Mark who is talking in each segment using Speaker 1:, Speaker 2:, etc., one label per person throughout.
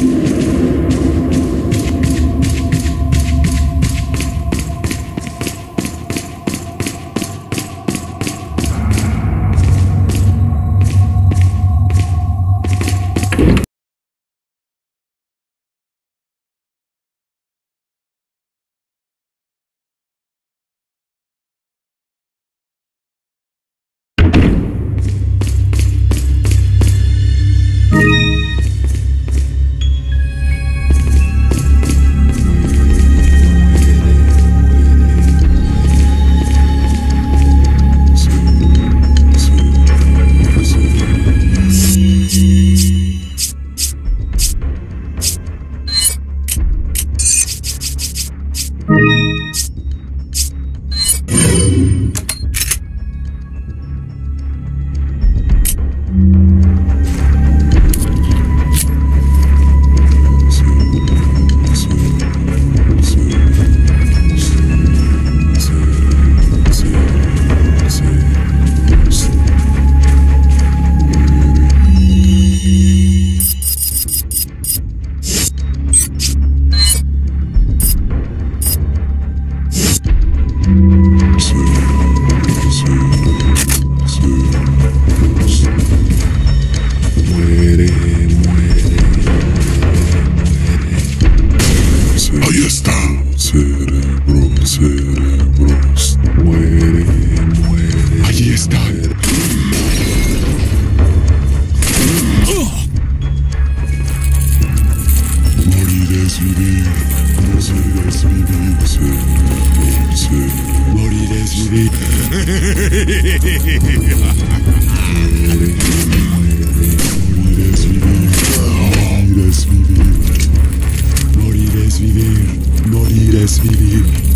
Speaker 1: Muere, Morir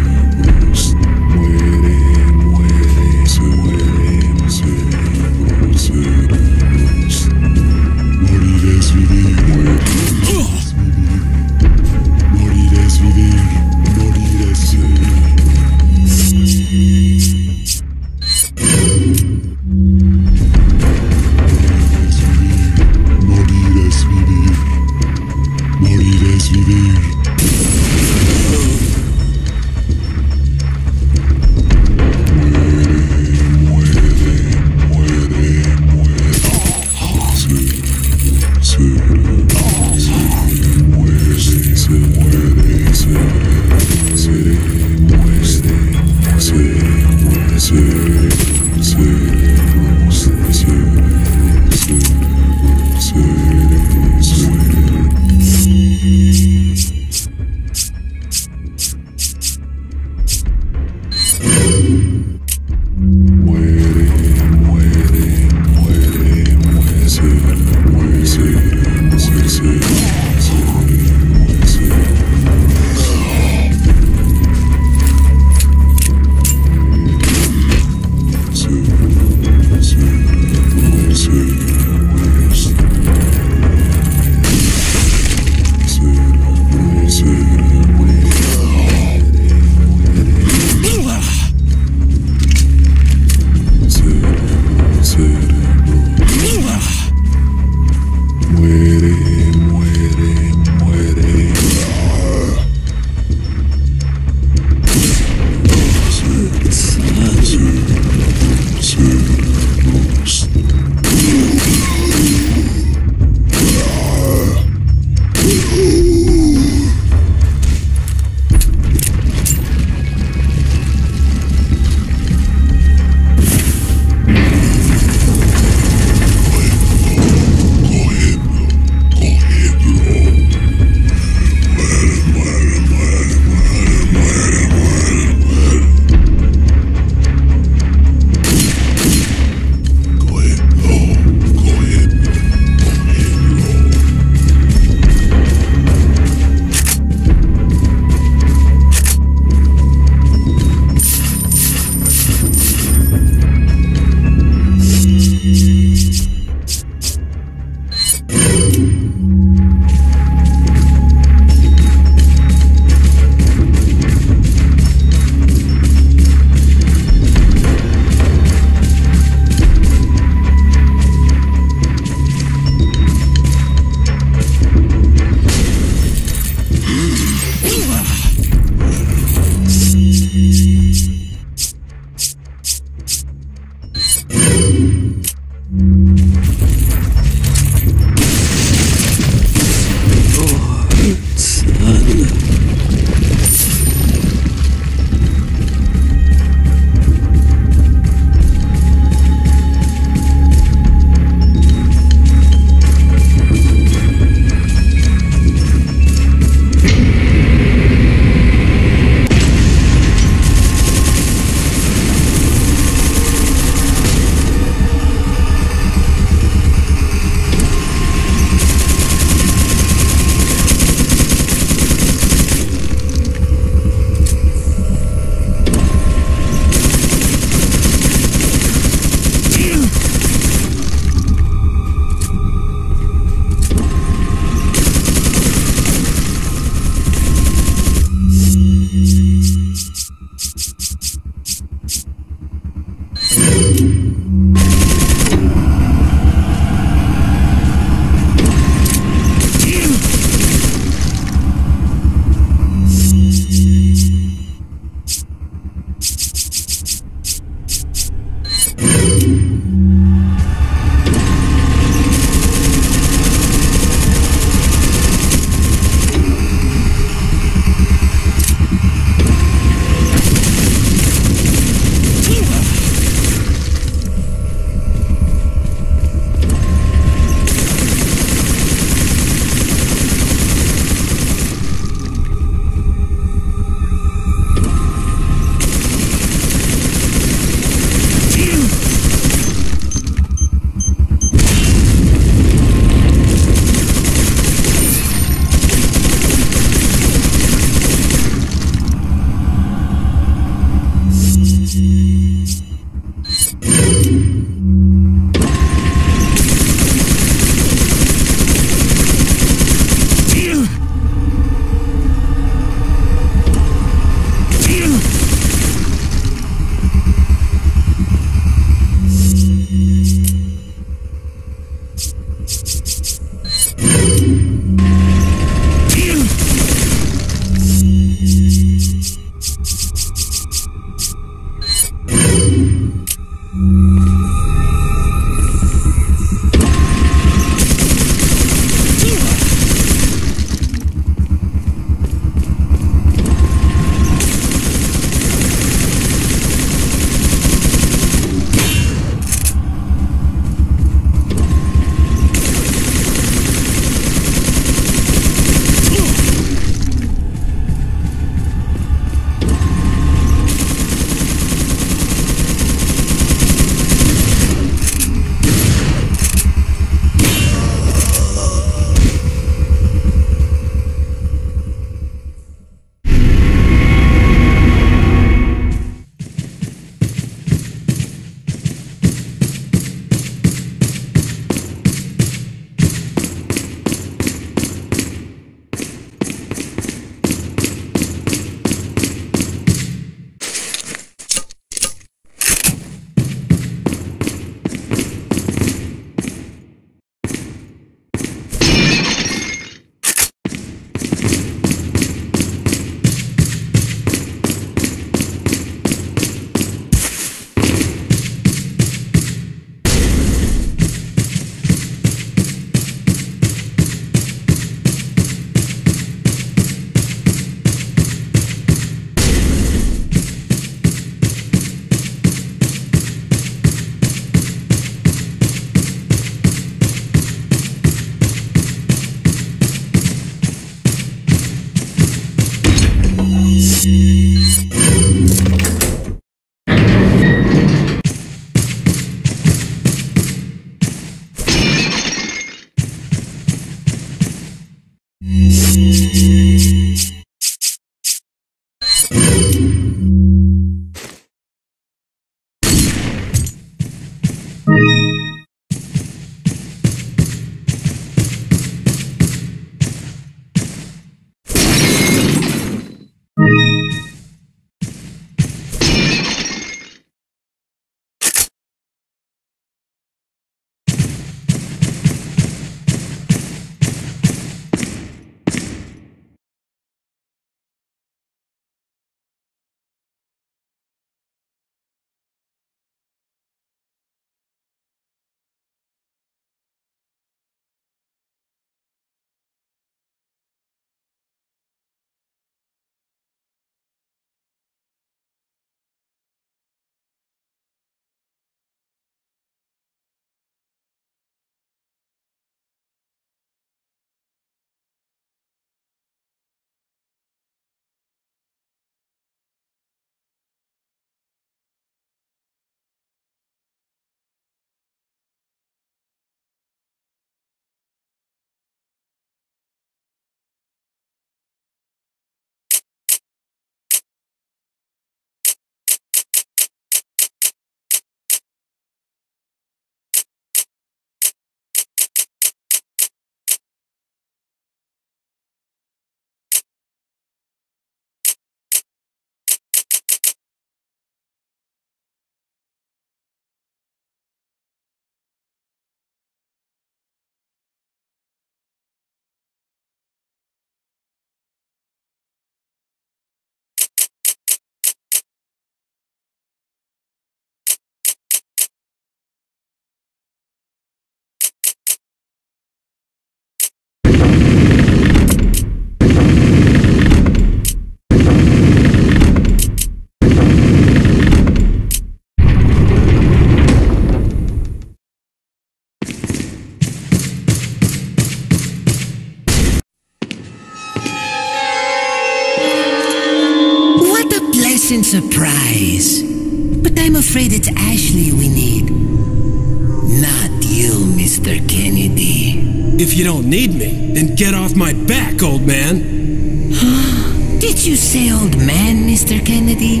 Speaker 2: get off my back, old man.
Speaker 3: Did you say old man, Mr. Kennedy?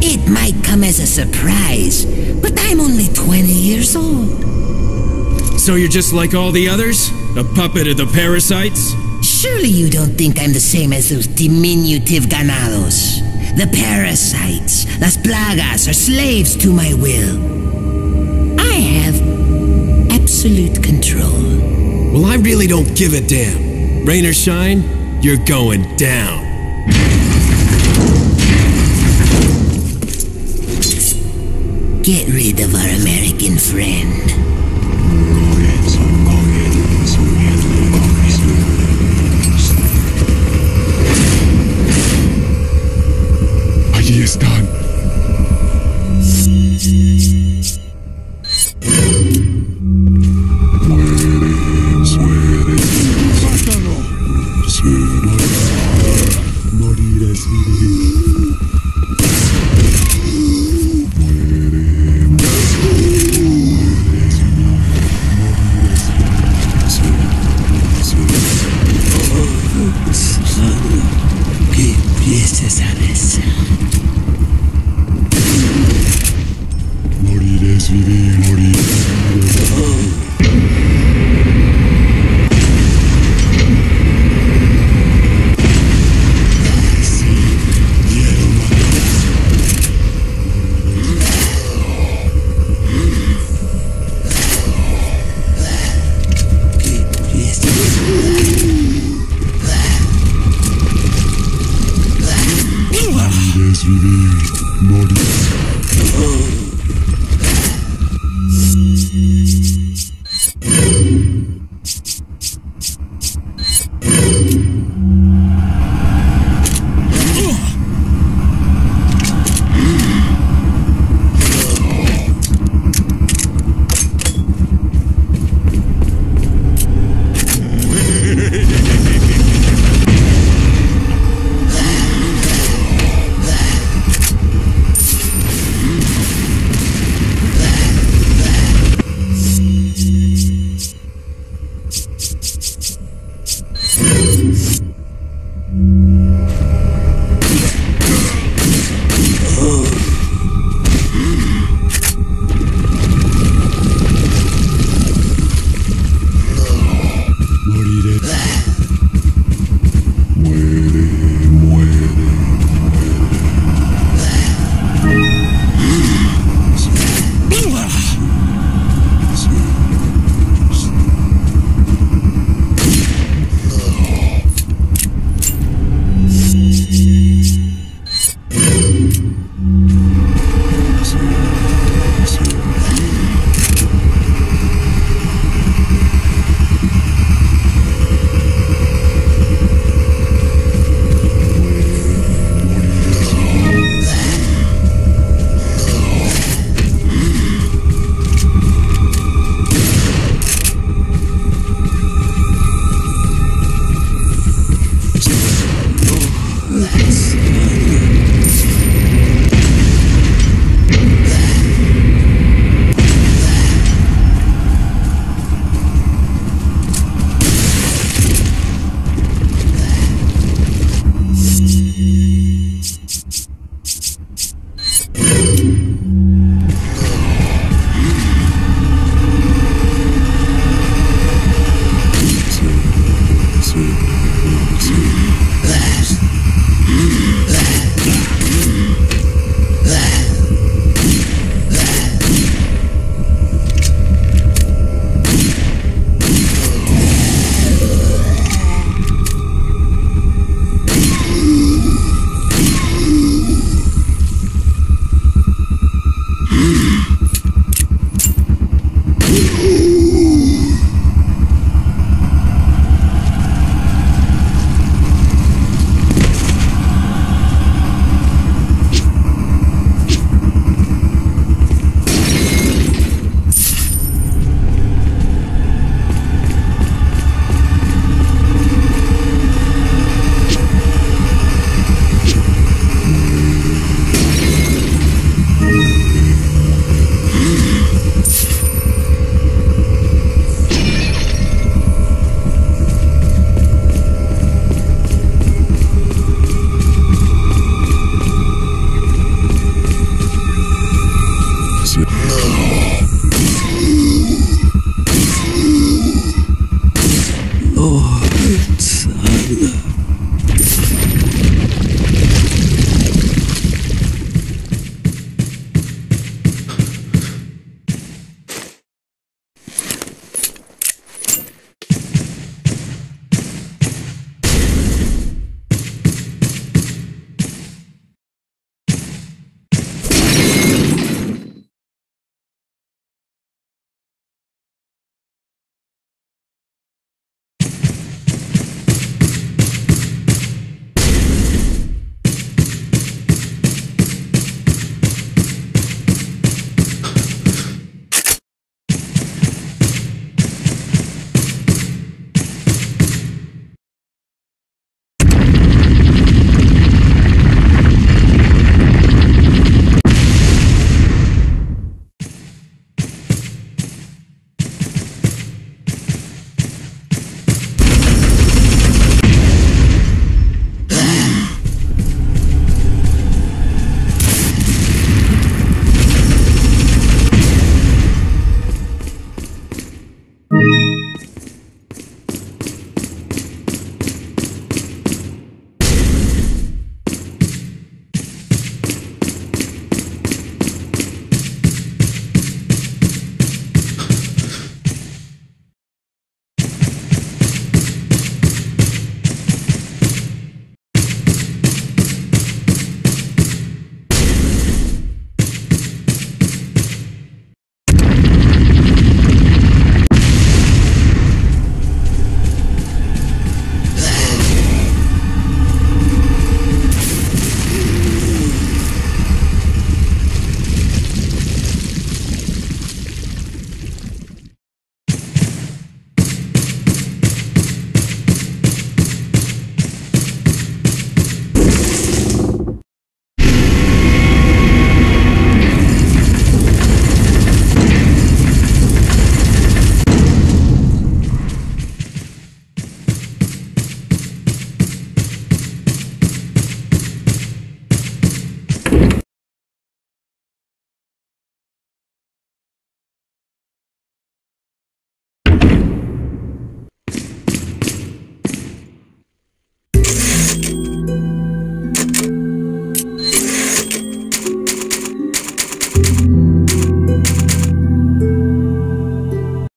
Speaker 3: It might come as a surprise, but I'm only 20 years old.
Speaker 2: So you're just like all the others? A puppet of the parasites?
Speaker 3: Surely you don't think I'm the same as those diminutive ganados. The parasites, las plagas, are slaves to my will. I have absolute control.
Speaker 2: Well, I really don't give a damn. Rain or shine, you're going down.
Speaker 3: Get rid of our American friend.